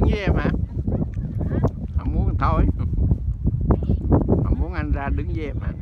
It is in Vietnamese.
đứng với em hả? Không muốn thôi. Không muốn anh ra đứng với em hả?